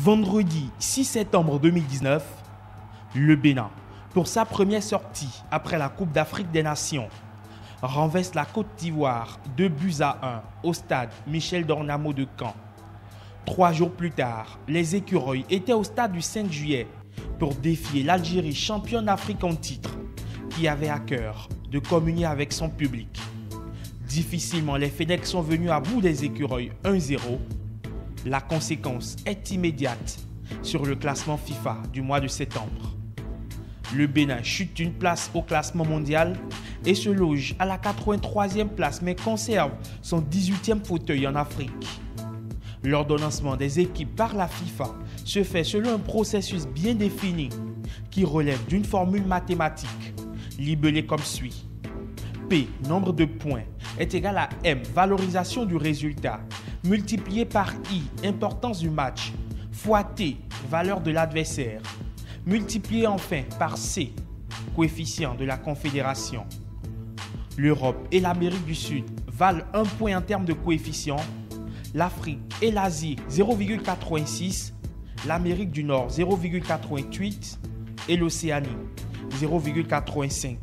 Vendredi 6 septembre 2019, le Bénin, pour sa première sortie après la Coupe d'Afrique des Nations, renverse la Côte d'Ivoire 2 buts à 1 au stade Michel Dornamo de Caen. Trois jours plus tard, les écureuils étaient au stade du 5 juillet pour défier l'Algérie championne d'Afrique en titre, qui avait à cœur de communier avec son public. Difficilement, les FedEx sont venus à bout des écureuils 1-0 la conséquence est immédiate sur le classement FIFA du mois de septembre. Le Bénin chute d'une place au classement mondial et se loge à la 83e place mais conserve son 18e fauteuil en Afrique. L'ordonnancement des équipes par la FIFA se fait selon un processus bien défini qui relève d'une formule mathématique libellée comme suit. P, nombre de points, est égal à M, valorisation du résultat, multiplié par I, importance du match, fois T, valeur de l'adversaire, multiplié enfin par C, coefficient de la confédération. L'Europe et l'Amérique du Sud valent un point en termes de coefficient, l'Afrique et l'Asie 0,86, l'Amérique du Nord 0,88 et l'Océanie 0,85.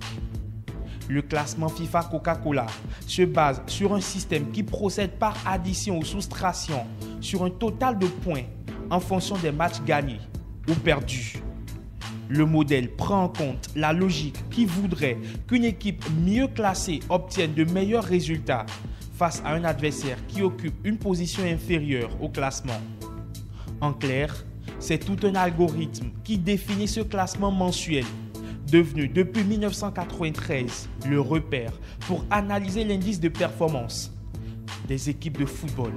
Le classement FIFA Coca-Cola se base sur un système qui procède par addition ou soustraction sur un total de points en fonction des matchs gagnés ou perdus. Le modèle prend en compte la logique qui voudrait qu'une équipe mieux classée obtienne de meilleurs résultats face à un adversaire qui occupe une position inférieure au classement. En clair, c'est tout un algorithme qui définit ce classement mensuel devenu depuis 1993 le repère pour analyser l'indice de performance des équipes de football.